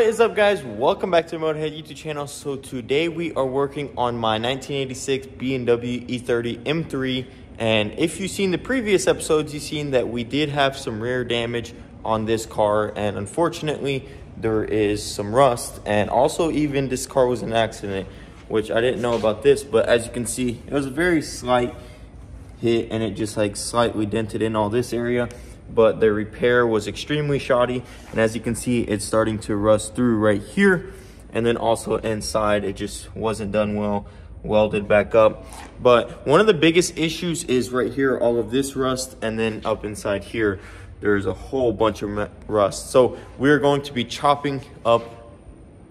What is up guys? Welcome back to the Motorhead YouTube channel. So today we are working on my 1986 BMW E30 M3 and if you've seen the previous episodes, you've seen that we did have some rear damage on this car. And unfortunately there is some rust. And also even this car was an accident which I didn't know about this. But as you can see it was a very slight hit. And it just like slightly dented in all this area but the repair was extremely shoddy. And as you can see, it's starting to rust through right here. And then also inside, it just wasn't done well, welded back up. But one of the biggest issues is right here, all of this rust, and then up inside here, there's a whole bunch of rust. So we're going to be chopping up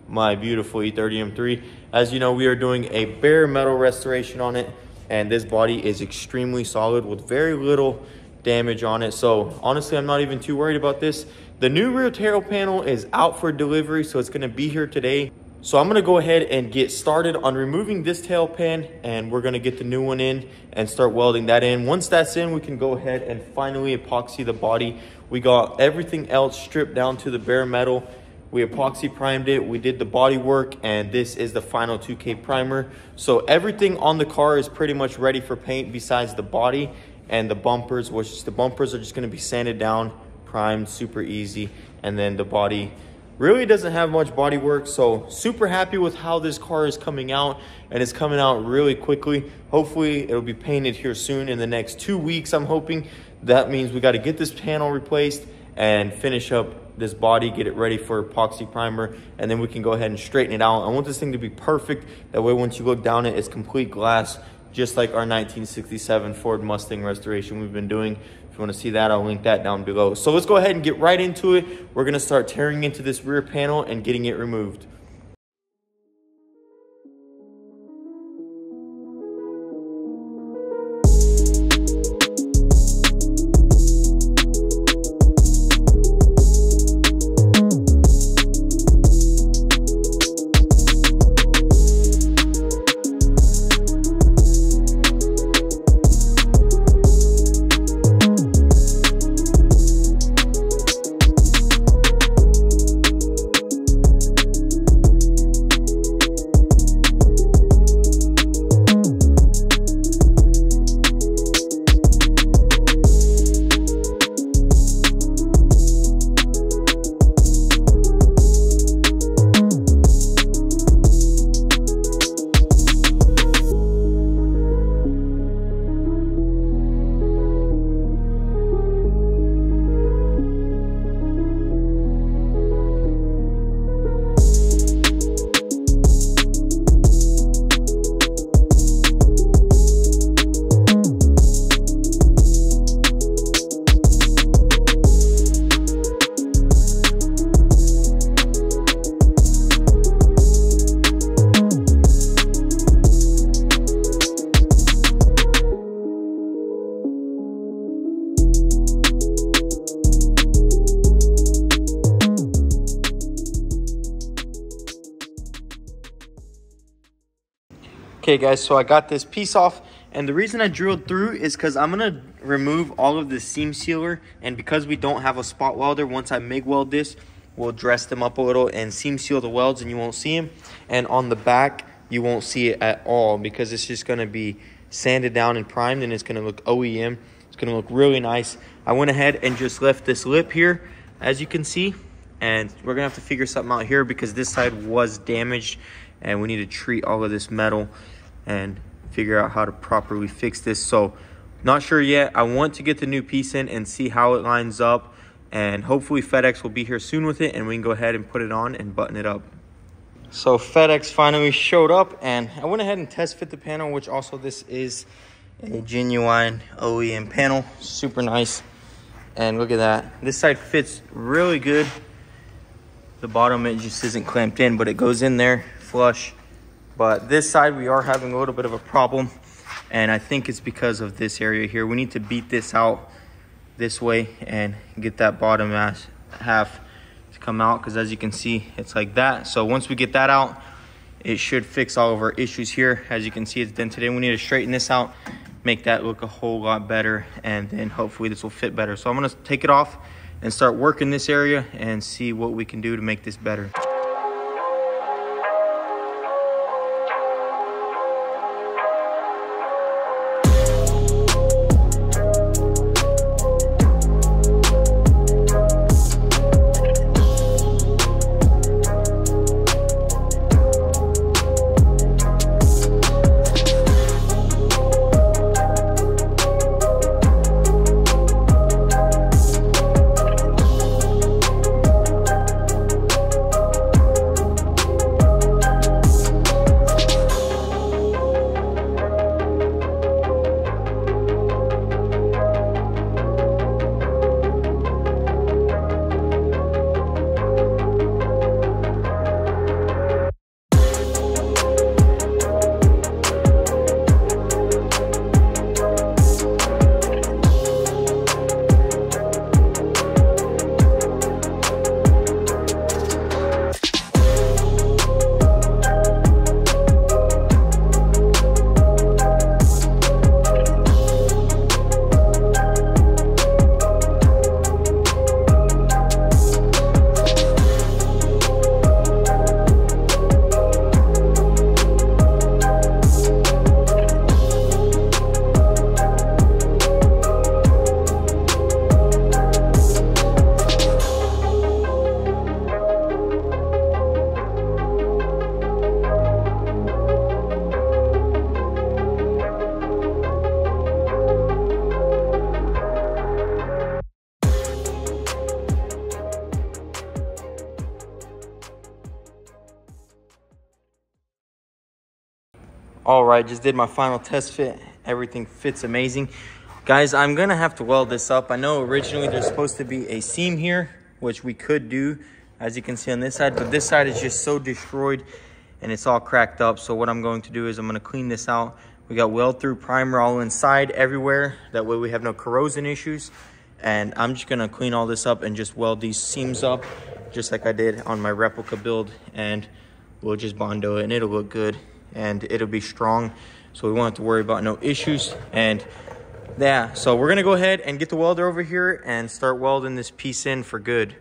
my beautiful E30 M3. As you know, we are doing a bare metal restoration on it, and this body is extremely solid with very little damage on it. So honestly, I'm not even too worried about this. The new rear tail panel is out for delivery, so it's gonna be here today. So I'm gonna go ahead and get started on removing this tail pan and we're gonna get the new one in and start welding that in. Once that's in, we can go ahead and finally epoxy the body. We got everything else stripped down to the bare metal. We epoxy primed it, we did the body work, and this is the final 2K primer. So everything on the car is pretty much ready for paint besides the body and the bumpers, which the bumpers are just gonna be sanded down, primed, super easy. And then the body really doesn't have much body work. So super happy with how this car is coming out and it's coming out really quickly. Hopefully it'll be painted here soon in the next two weeks, I'm hoping. That means we gotta get this panel replaced and finish up this body, get it ready for epoxy primer, and then we can go ahead and straighten it out. I want this thing to be perfect. That way, once you look down it, it's complete glass just like our 1967 Ford Mustang restoration we've been doing. If you want to see that, I'll link that down below. So let's go ahead and get right into it. We're to start tearing into this rear panel and getting it removed. Okay guys, so I got this piece off and the reason I drilled through is because I'm to remove all of the seam sealer and because we don't have a spot welder, once I MIG weld this, we'll dress them up a little and seam seal the welds and you won't see them. And on the back, you won't see it at all because it's just to be sanded down and primed and it's to look OEM. It's to look really nice. I went ahead and just left this lip here, as you can see. And we're to have to figure something out here because this side was damaged and we need to treat all of this metal and figure out how to properly fix this. So not sure yet. I want to get the new piece in and see how it lines up. And hopefully FedEx will be here soon with it and we can go ahead and put it on and button it up. So FedEx finally showed up and I went ahead and test fit the panel, which also this is a genuine OEM panel. Super nice. And look at that. This side fits really good. The bottom, it just isn't clamped in, but it goes in there flush. But this side, we are having a little bit of a problem. And I think it's because of this area here. We need to beat this out this way and get that bottom half to come out. Because as you can see, it's like that. So once we get that out, it should fix all of our issues here. As you can see, it's dented in. We need to straighten this out, make that look a whole lot better. And then hopefully this will fit better. So I'm going to take it off and start working this area and see what we can do to make this better. Right, just did my final test fit. Everything fits amazing. Guys, I'm gonna have to weld this up. I know originally there's supposed to be a seam here, which we could do, as you can see on this side, but this side is just so destroyed and it's all cracked up. So what I'm going to do is I'm gonna clean this out. We got weld through primer all inside everywhere. That way we have no corrosion issues. And I'm just gonna clean all this up and just weld these seams up, just like I did on my replica build. And we'll just Bondo it and it'll look good and it'll be strong. So we won't have to worry about no issues. And yeah, so we're gonna go ahead and get the welder over here and start welding this piece in for good.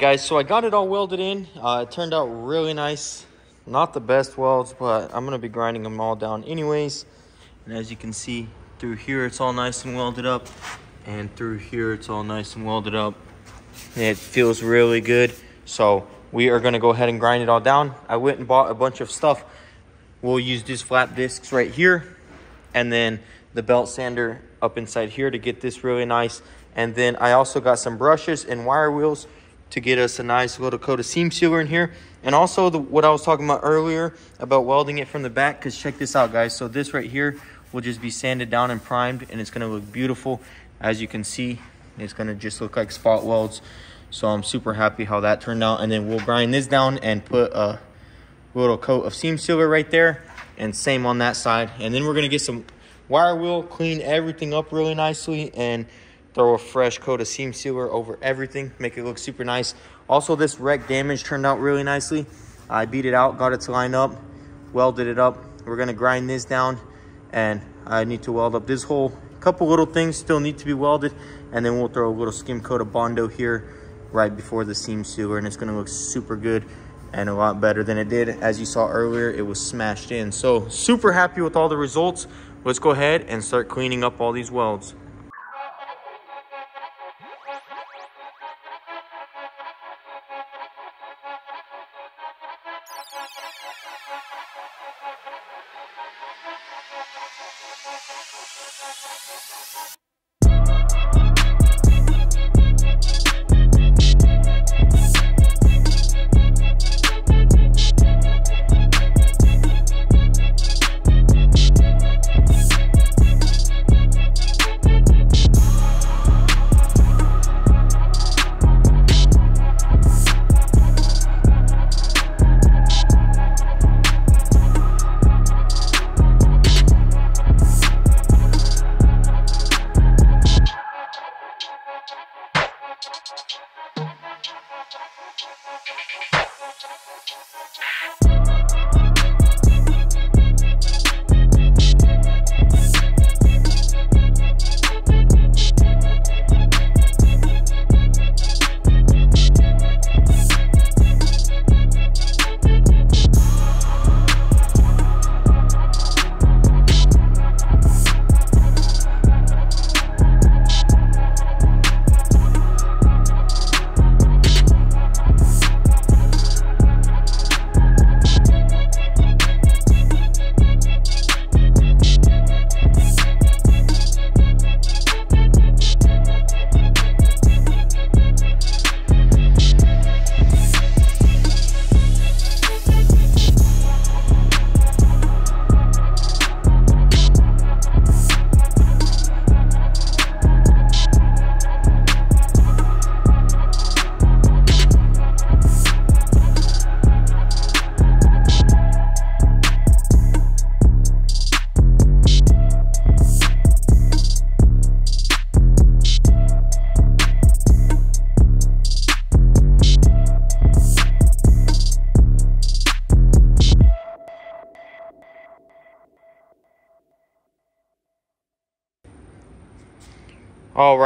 Guys, so I got it all welded in. Uh, it turned out really nice. Not the best welds, but I'm gonna be grinding them all down anyways. And as you can see, through here, it's all nice and welded up. And through here, it's all nice and welded up. It feels really good. So we are gonna go ahead and grind it all down. I went and bought a bunch of stuff. We'll use these flat discs right here. And then the belt sander up inside here to get this really nice. And then I also got some brushes and wire wheels to get us a nice little coat of seam sealer in here. And also the, what I was talking about earlier about welding it from the back, because check this out, guys. So this right here will just be sanded down and primed, and it's going to look beautiful. As you can see, It's gonna just look like spot welds. So I'm super happy how that turned out. And then we'll grind this down and put a little coat of seam sealer right there. And same on that side. And then we're gonna get some wire wheel, clean everything up really nicely and throw a fresh coat of seam sealer over everything, make it look super nice. Also, this wreck damage turned out really nicely. I beat it out, got it to line up, welded it up. We're gonna grind this down and I need to weld up this hole. Couple little things still need to be welded and then we'll throw a little skim coat of Bondo here right before the seam sealer and it's gonna look super good and a lot better than it did. As you saw earlier, it was smashed in. So super happy with all the results. Let's go ahead and start cleaning up all these welds. Thank you. All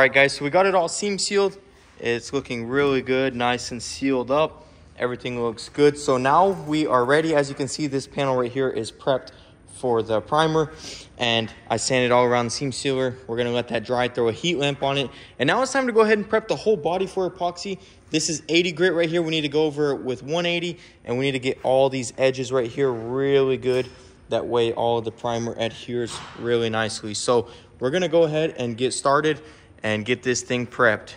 right, guys, so we got it all seam sealed. It's looking really good, nice and sealed up. Everything looks good. So now we are ready. As you can see, this panel right here is prepped for the primer and I sanded all around the seam sealer. We're gonna let that dry, throw a heat lamp on it. And now it's time to go ahead and prep the whole body for epoxy. This is 80 grit right here. We need to go over it with 180 and we need to get all these edges right here really good. That way all of the primer adheres really nicely. So we're gonna go ahead and get started and get this thing prepped.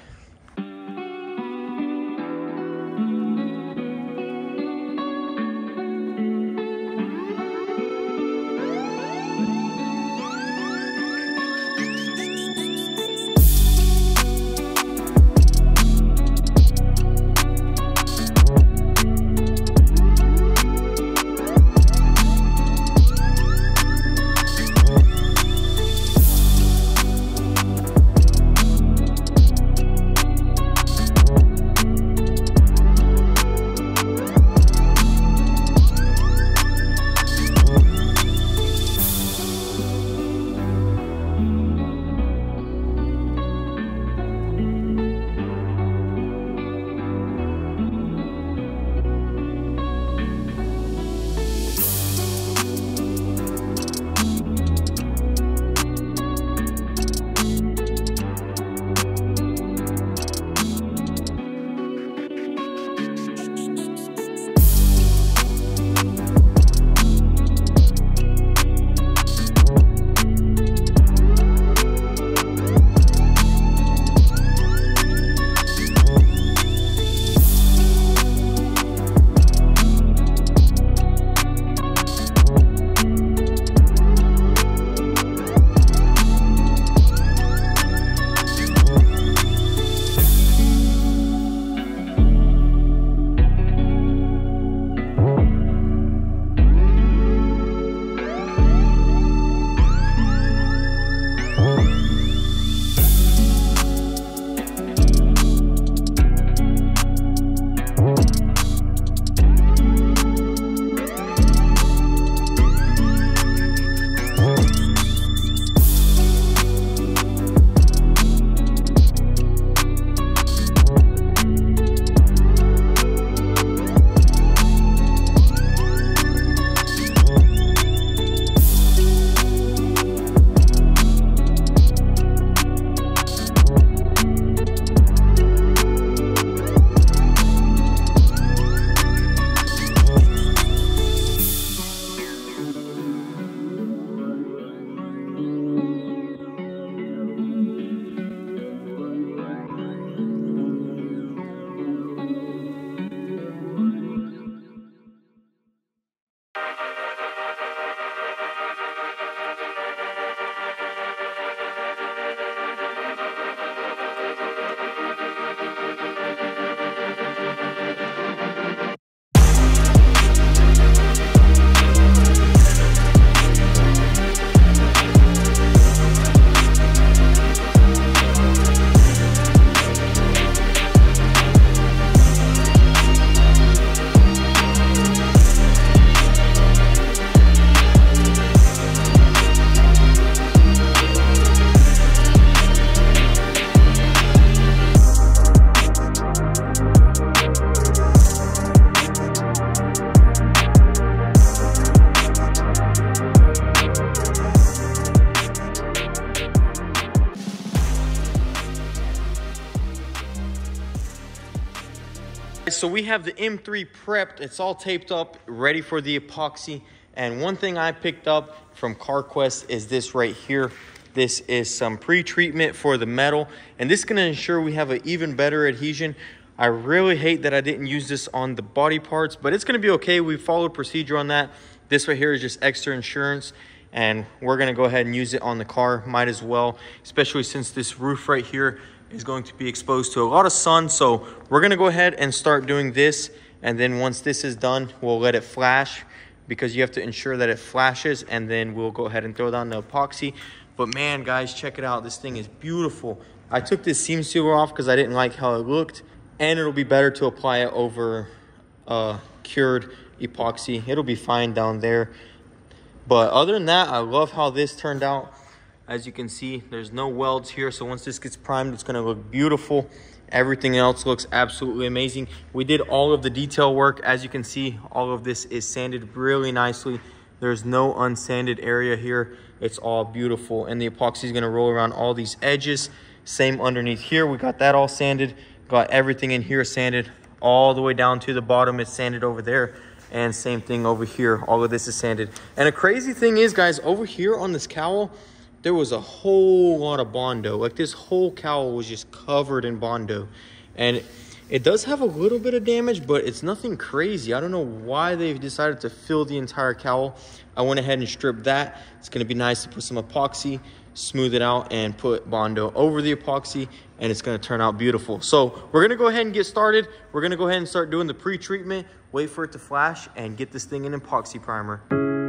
Have the M3 prepped. It's all taped up, ready for the epoxy. And one thing I picked up from CarQuest is this right here. This is some pre-treatment for the metal. And this is gonna ensure we have an even better adhesion. I really hate that I didn't use this on the body parts, but it's gonna be okay. We followed procedure on that. This right here is just extra insurance and we're gonna go ahead and use it on the car. Might as well, especially since this roof right here is going to be exposed to a lot of sun. So we're gonna go ahead and start doing this. And then once this is done, we'll let it flash because you have to ensure that it flashes and then we'll go ahead and throw down the epoxy. But man, guys, check it out. This thing is beautiful. I took this seam sealer off because I didn't like how it looked and it'll be better to apply it over uh, cured epoxy. It'll be fine down there. But other than that, I love how this turned out. As you can see, there's no welds here. So once this gets primed, it's gonna look beautiful. Everything else looks absolutely amazing. We did all of the detail work. As you can see, all of this is sanded really nicely. There's no unsanded area here. It's all beautiful. And the epoxy is gonna roll around all these edges. Same underneath here. We got that all sanded. Got everything in here sanded all the way down to the bottom. It's sanded over there. And same thing over here. All of this is sanded. And a crazy thing is, guys, over here on this cowl, there was a whole lot of Bondo. Like this whole cowl was just covered in Bondo. And it does have a little bit of damage, but it's nothing crazy. I don't know why they've decided to fill the entire cowl. I went ahead and stripped that. It's gonna be nice to put some epoxy, smooth it out, and put Bondo over the epoxy, and it's gonna turn out beautiful. So we're gonna go ahead and get started. We're gonna go ahead and start doing the pre-treatment, wait for it to flash, and get this thing in epoxy primer.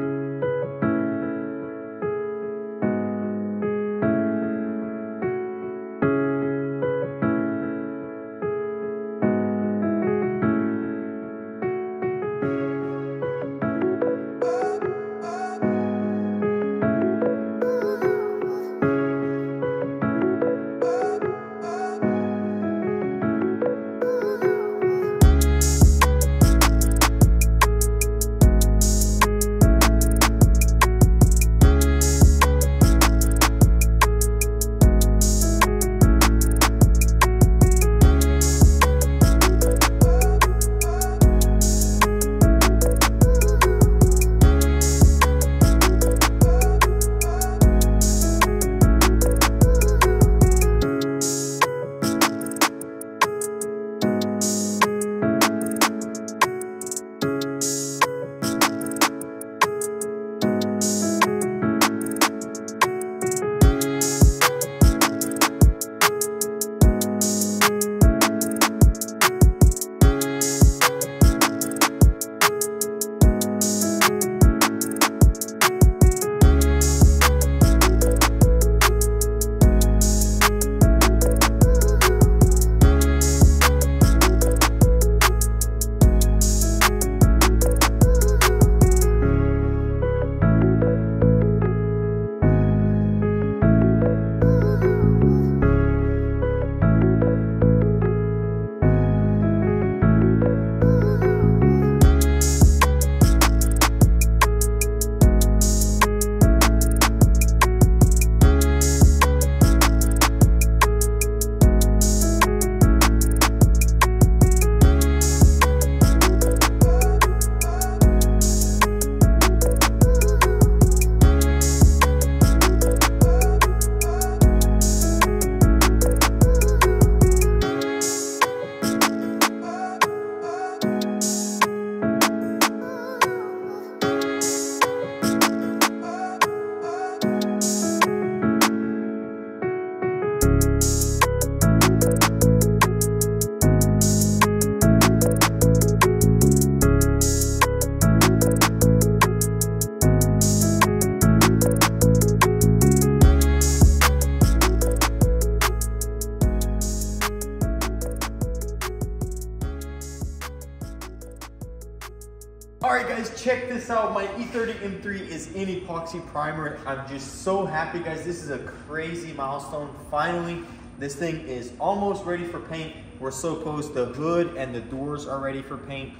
M30M3 is in epoxy primer. I'm just so happy, guys. This is a crazy milestone. Finally, this thing is almost ready for paint. We're so close. The hood and the doors are ready for paint.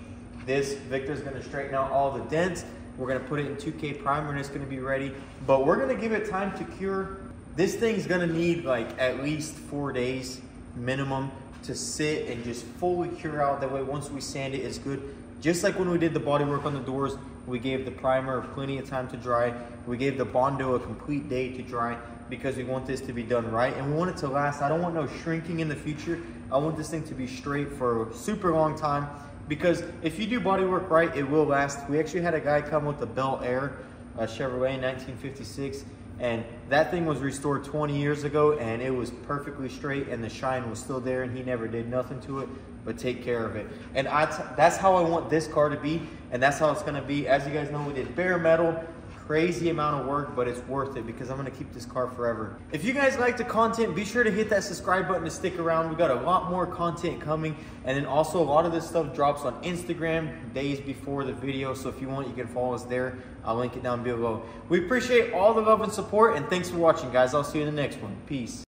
This, Victor's gonna straighten out all the dents. We're gonna put it in 2K primer and it's gonna be ready. But we're gonna give it time to cure. This thing's gonna need like at least four days minimum to sit and just fully cure out. That way, once we sand it, it's good. Just like when we did the bodywork on the doors, we gave the primer plenty of time to dry. We gave the Bondo a complete day to dry because we want this to be done right and we want it to last. I don't want no shrinking in the future. I want this thing to be straight for a super long time because if you do body work right, it will last. We actually had a guy come with the Bel Air a Chevrolet in 1956 and that thing was restored 20 years ago and it was perfectly straight and the shine was still there and he never did nothing to it but take care of it and I that's how I want this car to be and that's how it's going to be as you guys know we did bare metal crazy amount of work, but it's worth it because I'm gonna keep this car forever. If you guys like the content, be sure to hit that subscribe button to stick around. We got a lot more content coming. And then also a lot of this stuff drops on Instagram days before the video. So if you want, you can follow us there. I'll link it down below. We appreciate all the love and support and thanks for watching guys. I'll see you in the next one. Peace.